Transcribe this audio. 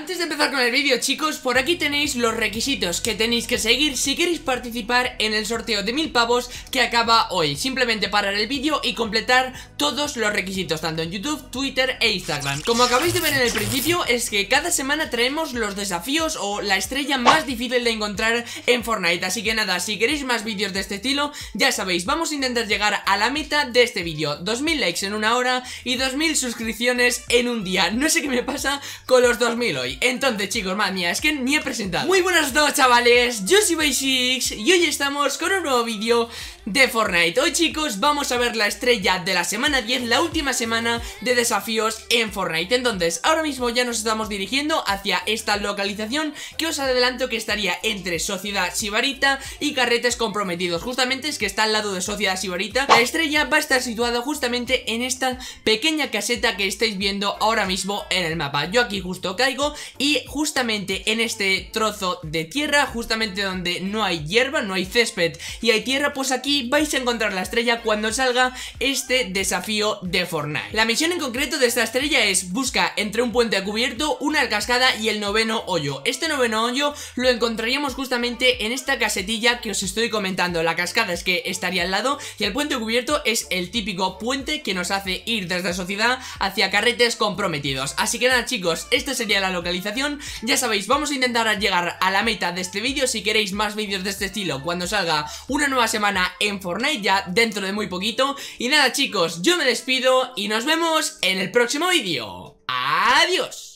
Antes de empezar con el vídeo chicos, por aquí tenéis los requisitos que tenéis que seguir si queréis participar en el sorteo de mil pavos que acaba hoy. Simplemente parar el vídeo y completar todos los requisitos, tanto en YouTube, Twitter e Instagram. Como acabáis de ver en el principio, es que cada semana traemos los desafíos o la estrella más difícil de encontrar en Fortnite. Así que nada, si queréis más vídeos de este estilo, ya sabéis, vamos a intentar llegar a la meta de este vídeo. 2000 likes en una hora y 2000 suscripciones en un día. No sé qué me pasa con los 2000 hoy entonces chicos, madre mía, es que ni he presentado. Muy buenas todos chavales, yo soy Basics Y hoy estamos con un nuevo vídeo de Fortnite. Hoy chicos vamos a ver la estrella de la semana 10 La última semana de desafíos en Fortnite. Entonces ahora mismo ya nos estamos dirigiendo hacia esta localización Que os adelanto que estaría entre Sociedad Sibarita y Carretes Comprometidos. Justamente es que está al lado de Sociedad Sibarita. La estrella va a estar situada justamente en esta pequeña caseta que estáis viendo ahora mismo en el mapa. Yo aquí justo caigo y justamente en este trozo de tierra Justamente donde no hay hierba, no hay césped y hay tierra Pues aquí vais a encontrar la estrella cuando salga este desafío de Fortnite. La misión en concreto de esta estrella es busca entre un puente cubierto, una cascada y el noveno hoyo. Este noveno hoyo lo encontraríamos justamente en esta casetilla que os estoy comentando. La cascada es que estaría al lado y el puente cubierto es el típico puente que nos hace ir desde sociedad hacia carretes comprometidos. Así que nada chicos, esta sería la localización. Ya sabéis, vamos a intentar llegar a la meta de este vídeo. Si queréis más vídeos de este estilo cuando salga una nueva semana en Fortnite ya dentro de muy poquito. Y nada chicos, yo me despido y nos vemos en el próximo vídeo. ¡Adiós!